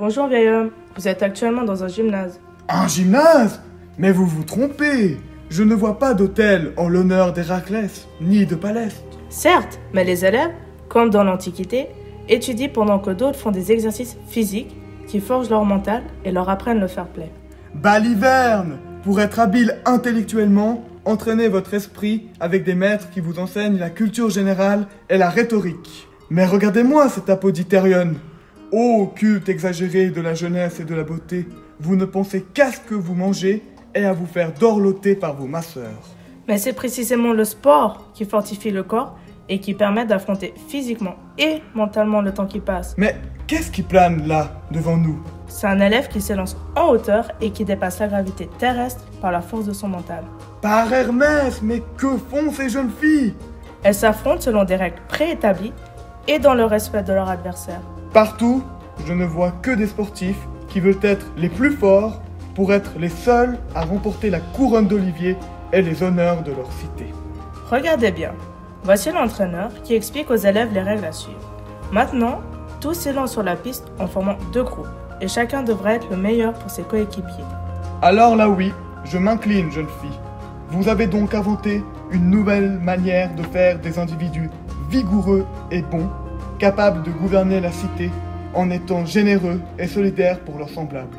Bonjour vieil homme, vous êtes actuellement dans un gymnase. Un gymnase? Mais vous vous trompez Je ne vois pas d'hôtel en l'honneur d'Héraclès, ni de Paleste. Certes, mais les élèves, comme dans l'Antiquité, étudient pendant que d'autres font des exercices physiques qui forgent leur mental et leur apprennent le fair play. Baliverne Pour être habile intellectuellement, entraînez votre esprit avec des maîtres qui vous enseignent la culture générale et la rhétorique. Mais regardez-moi cet apoditérion Ô culte exagéré de la jeunesse et de la beauté, vous ne pensez qu'à ce que vous mangez et à vous faire dorloter par vos masseurs. Mais c'est précisément le sport qui fortifie le corps et qui permet d'affronter physiquement et mentalement le temps qui passe. Mais qu'est-ce qui plane là, devant nous? C'est un élève qui s'élance en hauteur et qui dépasse la gravité terrestre par la force de son mental. Par Hermès, mais que font ces jeunes filles? Elles s'affrontent selon des règles préétablies et dans le respect de leur adversaire. Partout, je ne vois que des sportifs qui veulent être les plus forts pour être les seuls à remporter la couronne d'Olivier et les honneurs de leur cité. Regardez bien, voici l'entraîneur qui explique aux élèves les règles à suivre. Maintenant, tous s'élancent sur la piste en formant deux groupes, et chacun devrait être le meilleur pour ses coéquipiers. Alors là oui, je m'incline, jeune fille. Vous avez donc inventé une nouvelle manière de faire des individus vigoureux et bons capables de gouverner la cité en étant généreux et solidaires pour leurs semblables.